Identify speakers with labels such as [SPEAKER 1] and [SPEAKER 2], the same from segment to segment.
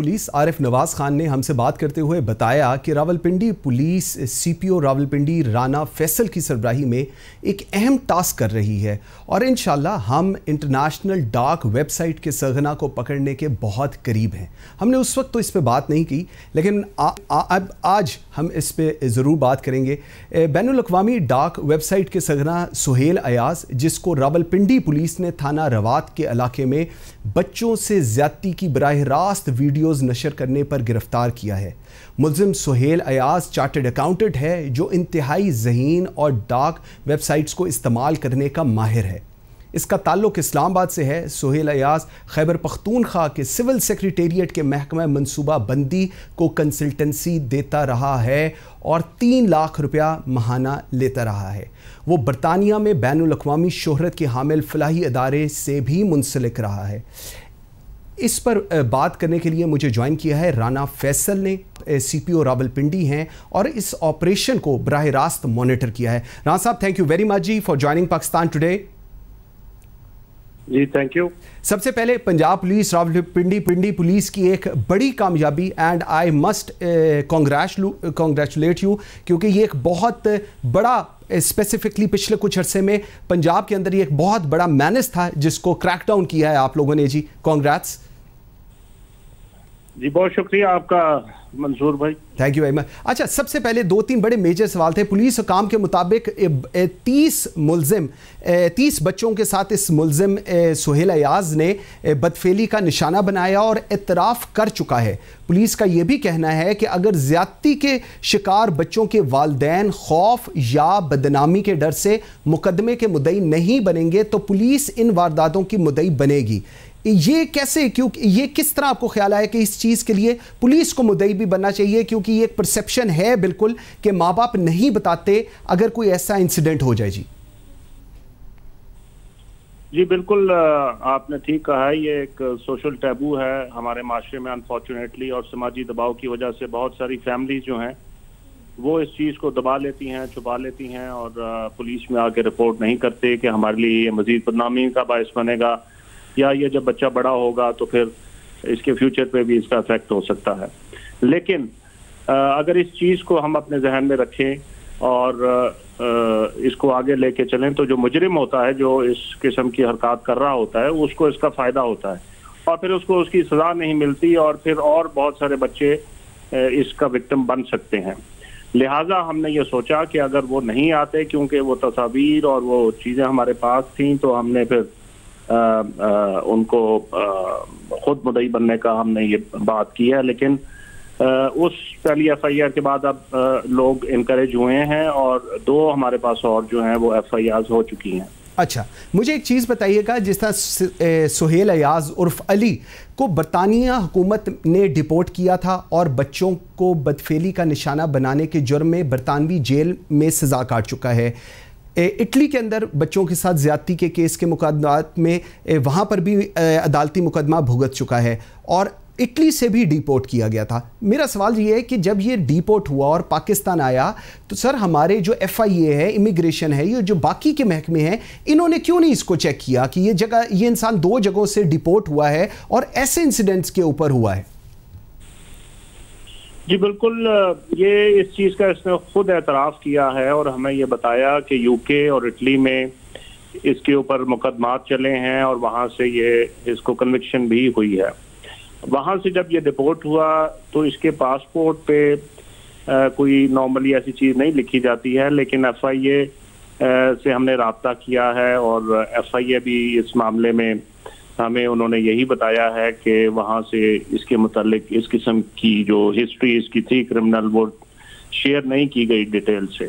[SPEAKER 1] Police عارف نواز خان نے ہم سے بات کرتے ہوئے بتایا کہ Rawalpindi police C P O Rawalpindi Rana Faisal کی سربراہی میں ایک اہم ٹاسک کر رہی ہے اور انشاءاللہ ہم انٹرنیشنل ڈاک ویب سائٹ کے سغنا کو پکڑنے کے بہت قریب ہیں۔ ہم نے اس وقت تو اس پہ بات نہیں کی، لیکن اب آج ہم اس پہ ضرور بات کریں گے۔ بین الاقوامی ڈاک ویب سائٹ کے سغنا سہیل ایاز، جس کو راولپنڈی پولیس نے تھانہ روات کے علاقے میں بچوں سے زیادتی کی براہ راست ویڈیو ویڈیوز نشر کرنے پر گرفتار کیا ہے۔ ملزم سہیل ایاز چارٹرڈ اکاؤنٹنٹ ہے، جو انتہائی ذہین اور ڈاک ویب سائٹس کو استعمال کرنے کا ماہر ہے۔ اس کا تعلق اسلام آباد سے ہے۔ سہیل ایاز خیبر پختونخوا کے سول سیکریٹریٹ کے محکمہ منصوبہ بندی کو کنسلٹنسی دیتا رہا ہے اور تین لاکھ روپیہ ماہانہ لیتا رہا ہے۔ وہ برطانیہ میں بین الاقوامی شہرت کے حامل فلاحی ادارے سے بھی منسلک رہا ہے۔ اس پر بات کرنے کے لیے مجھے جوائن کیا ہے رانا فیصل نے سی پی او راول پنڈی ہیں اور اس آپریشن کو براہ راست مانیٹر کیا ہے۔ رانا صاحب thank you very much ji for joining Pakistan today
[SPEAKER 2] ji thank you
[SPEAKER 1] سب سے پہلے Punjab police Rawalpindi Pindi police کی ایک بڑی کامیابی and I must congratulate you کیونکہ یہ ایک بہت بڑا اسپیسیفکلی پچھلے کچھ عرصے میں پنجاب کے اندر یہ ایک بہت بڑا مینس تھا جس کو کریک ڈاؤن کیا ہے آپ لوگوں نے۔ جی کانگریٹس
[SPEAKER 2] جی بہت شکریہ آپ کا منصور بھائی۔
[SPEAKER 1] تھینک یو ویری مچ اچھا سب سے پہلے دو تین بڑے میجر سوال تھے۔ پولیس حکام کے مطابق تیس ملزم تیس بچوں کے ساتھ اس ملزم سہیل ایاز نے بدفیلی کا نشانہ بنایا اور اعتراف کر چکا ہے۔ پولیس کا یہ بھی کہنا ہے کہ اگر زیادتی کے شکار بچوں کے والدین خوف یا بدنامی کے ڈر سے مقدمے کے مدعی نہیں بنیں گے، تو پولیس ان وارداتوں کی مدعی بنے گی۔ یہ کیسے کیونکہ یہ کس طرح آپ کو خیال آیا کہ اس چیز کے لیے پولیس کو مدعی بھی بننا چاہیے؟ کیونکہ یہ ایک پرسیپشن ہے بالکل کہ ماں باپ نہیں بتاتے اگر کوئی ایسا انسیڈنٹ ہو جائے جی۔
[SPEAKER 2] جی بالکل آپ نے ٹھیک کہا ہے یہ ایک سوشل ٹیبو ہے ہمارے معاشرے میں انفارچونیٹلی اور سماجی دباؤ کی وجہ سے بہت ساری فیملیز جو ہیں، وہ اس چیز کو دبا لیتی ہیں، چھپا لیتی ہیں اور پولیس میں آ کے رپورٹ نہیں کرتے کہ ہمارے لیے یہ مزید بدنامی کا باعث بنے گا۔ یا یہ جب بچہ بڑا ہوگا تو پھر اس کے فیوچر پہ بھی اس کا افیکٹ ہو سکتا ہے۔ لیکن اگر اس چیز کو ہم اپنے ذہن میں رکھیں اور اس کو آگے لے کے چلیں تو جو مجرم ہوتا ہے، جو اس قسم کی حرکات کر رہا ہوتا ہے، اس کو اس کا فائدہ ہوتا ہے۔ اور پھر اس کو اس کی سزا نہیں ملتی اور پھر اور بہت سارے بچے اس کا وکٹم بن سکتے ہیں۔ لہٰذا ہم نے یہ سوچا کہ اگر وہ نہیں آتے کیونکہ وہ تصاویر اور وہ چیزیں ہمارے پاس تھیں تو ہم نے پھر ان کو خود مدعی بننے کا ہم نے یہ بات کی ہے، لیکن اس پہلی ایف آئی آر کے بعد اب لوگ انکریج ہوئے ہیں اور دو ہمارے پاس اور جو ہیں وہ ایف آئی آرز ہو چکی ہیں۔
[SPEAKER 1] اچھا مجھے ایک چیز بتائیے گا، جس طرح سہیل ایاز عرف علی کو برطانیہ حکومت نے ڈپورٹ کیا تھا اور بچوں کو بدفیلی کا نشانہ بنانے کے جرم میں برطانوی جیل میں سزا کاٹ چکا ہے۔ اٹلی کے اندر بچوں کے ساتھ زیادتی کے کیس کے مقدمات میں وہاں پر بھی عدالتی مقدمہ بھگت چکا ہے اور اٹلی سے بھی ڈیپورٹ کیا گیا تھا۔ میرا سوال یہ ہے کہ جب یہ ڈیپورٹ ہوا اور پاکستان آیا، تو سر، ہمارے جو ایف آئی اے ہے، امیگریشن ہے، یہ جو باقی کے محکمے ہیں، انہوں نے کیوں نہیں اس کو چیک کیا کہ یہ جگہ، یہ انسان دو جگہوں سے ڈیپورٹ ہوا ہے اور ایسے انسیڈنٹس کے اوپر ہوا ہے؟
[SPEAKER 2] جی بالکل، یہ اس چیز کا اس نے خود اعتراف کیا ہے اور ہمیں یہ بتایا کہ یو کے اور اٹلی میں اس کے اوپر مقدمات چلے ہیں اور وہاں سے یہ، اس کو کنوکشن بھی ہوئی ہے۔ وہاں سے جب یہ ڈپورٹ ہوا تو اس کے پاسپورٹ پہ کوئی نارملی ایسی چیز نہیں لکھی جاتی ہے، لیکن ایف آئی اے سے ہم نے رابطہ کیا ہے اور ایف آئی اے بھی اس معاملے میں ہمیں انہوں نے یہی بتایا ہے کہ وہاں سے اس کے متعلق اس قسم کی جو ہسٹری اس کی تھی کرمنل وہ شیئر نہیں کی گئی ڈیٹیل سے۔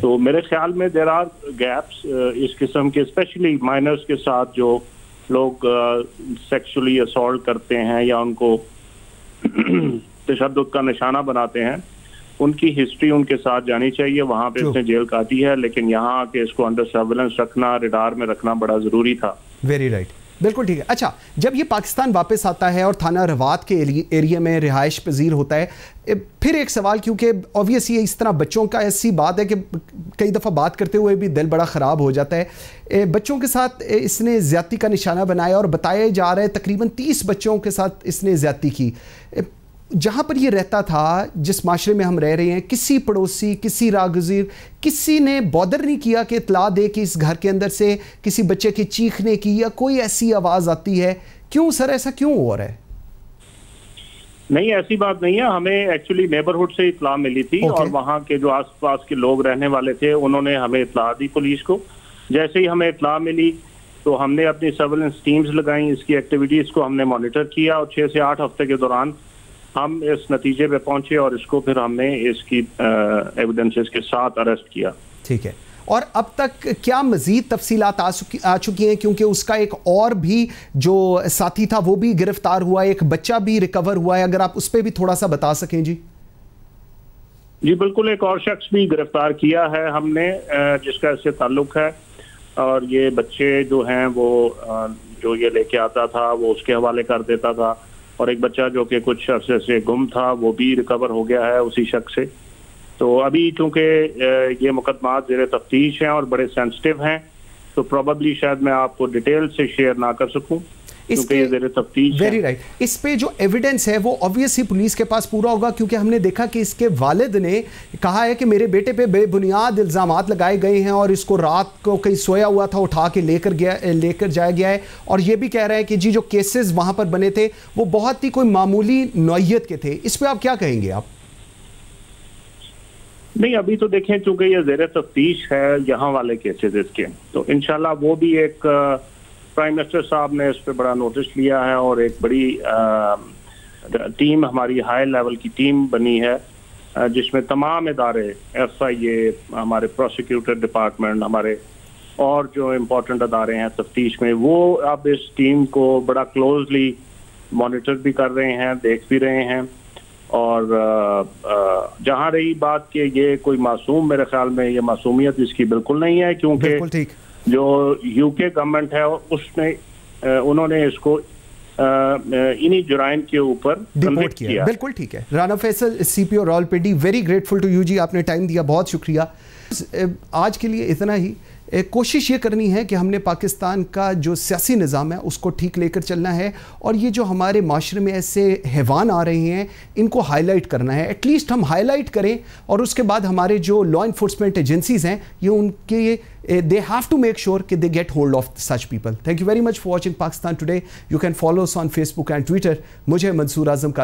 [SPEAKER 2] تو میرے خیال میں دیر آر گیپس اس قسم کے اسپیشلی مائنرز کے ساتھ جو لوگ سیکشلی اسالٹ کرتے ہیں یا ان کو تشدد کا نشانہ بناتے ہیں ان کی ہسٹری ان کے ساتھ جانی چاہیے۔ وہاں پہ اس نے جیل کاٹی ہے لیکن یہاں کے اس کو انڈر سرویلنس رکھنا ریڈار میں رکھنا بڑا ضروری تھا۔
[SPEAKER 1] ویری رائٹ بالکل ٹھیک ہے۔ اچھا جب یہ پاکستان واپس آتا ہے اور تھانہ روات کے ایریا میں رہائش پذیر ہوتا ہے پھر ایک سوال، کیونکہ آبویس یہ اس طرح بچوں کا ایسی بات ہے کہ کئی دفعہ بات کرتے ہوئے بھی دل بڑا خراب ہو جاتا ہے۔ بچوں کے ساتھ اس نے زیادتی کا نشانہ بنایا اور بتایا جا رہا ہے تقریباً تیس بچوں کے ساتھ اس نے زیادتی کی۔ جہاں پر یہ رہتا تھا جس معاشرے میں ہم رہ رہے ہیں کسی پڑوسی کسی راگزیر کسی نے بودر نہیں کیا کہ اطلاع دے کہ اس گھر کے اندر سے کسی بچے کے چیخنے کی یا کوئی ایسی آواز آتی ہے۔ کیوں سر ایسا کیوں ہو رہا ہے؟
[SPEAKER 2] نہیں ایسی بات نہیں ہے۔ ہمیں ایکچولی نیبرہڈ سے اطلاع ملی تھی اور وہاں کے جو آس پاس کے لوگ رہنے والے تھے انہوں نے ہمیں اطلاع دی پولیس کو۔ جیسے ہی ہمیں اطلاع ملی تو ہم نے اپنی سرویلنس ٹیمز لگائیں اس کی ایکٹیویٹیز کو ہم نے مانیٹر کیا اور چھ سے آٹھ ہفتے کے دوران ہم اس نتیجے پہ پہنچے اور اس کو پھر ہم نے اس کی ایویڈنسز کے ساتھ اریسٹ کیا۔
[SPEAKER 1] ٹھیک ہے۔ اور اب تک کیا مزید تفصیلات آ چکی ہیں؟ کیونکہ اس کا ایک اور بھی جو ساتھی تھا وہ بھی گرفتار ہوا ہے ایک بچہ بھی ریکور ہوا ہے۔ اگر آپ اس پہ بھی تھوڑا سا بتا سکیں جی۔
[SPEAKER 2] جی بالکل ایک اور شخص بھی گرفتار کیا ہے ہم نے جس کا اس سے تعلق ہے۔ اور یہ بچے جو ہیں وہ جو یہ لے کے آتا تھا وہ اس کے حوالے کر دیتا تھا۔ اور ایک بچہ جو کہ کچھ عرصے سے گم تھا، وہ بھی ریکور ہو گیا ہے اسی شخص سے۔ تو ابھی چونکہ یہ مقدمات زیر تفتیش ہیں اور بڑے سینسٹیو ہیں، تو پراببلی شاید میں آپ کو ڈیٹیل سے شیئر نہ کر سکوں۔
[SPEAKER 1] ویری رائٹ اس پہ جو ایویڈنس ہے وہ آبویسلی پولیس کے پاس پورا ہوگا کیونکہ ہم نے دیکھا کہ اس کے والد نے کہا ہے کہ میرے بیٹے پہ بے بنیاد الزامات لگائے گئے ہیں اور اس کو رات کو کہیں سویا ہوا تھا اٹھا کے لے کر گیا لے کر جایا گیا ہے۔ اور یہ بھی کہہ رہے ہیں کہ جی جو کیسز وہاں پر بنے تھے وہ بہت ہی کوئی معمولی نوعیت کے تھے۔ اس پہ آپ کیا کہیں گے آپ؟
[SPEAKER 2] نہیں ابھی تو دیکھیں چونکہ یہ زیر تفتیش ہے یہاں والے کیسز اس کے۔ تو انشاءاللہ وہ بھی ایک پرائم منسٹر صاحب نے اس پہ بڑا نوٹس لیا ہے اور ایک بڑی ٹیم ہماری ہائی لیول کی ٹیم بنی ہے جس میں تمام ادارے ایف آئی اے ہمارے پروسیکیوٹر ڈپارٹمنٹ ہمارے اور جو امپورٹنٹ ادارے ہیں تفتیش میں، وہ اب اس ٹیم کو بڑا کلوزلی مانیٹر بھی کر رہے ہیں، دیکھ بھی رہے ہیں اور جہاں رہی بات کہ یہ کوئی معصوم میرے خیال میں یہ معصومیت اس کی بالکل نہیں ہے، کیونکہ جو یو کے گورنمنٹ ہے اس نے انہوں نے اس کو انہی جرائم کے اوپر
[SPEAKER 1] ڈپورٹ کیا بالکل ٹھیک ہے۔ Rana Faisal C P O Rawalpindi very grateful to you ji آپ نے ٹائم دیا بہت شکریہ۔ آج کے لیے اتنا ہی۔ کوشش یہ کرنی ہے کہ ہم نے پاکستان کا جو سیاسی نظام ہے، اس کو ٹھیک لے کر چلنا ہے اور یہ جو ہمارے معاشرے میں ایسے حیوان آ رہے ہیں، ان کو ہائی لائٹ کرنا ہے۔ ایٹ لیسٹ ہم ہائی لائٹ کریں اور اس کے بعد ہمارے جو لا انفورسمنٹ ایجنسیز ہیں، یہ ان کے they have to make sure کہ they get hold of such people thank you very much for watching Pakistan today you can follow us on Facebook and Twitter مجھے منصور اعظم کا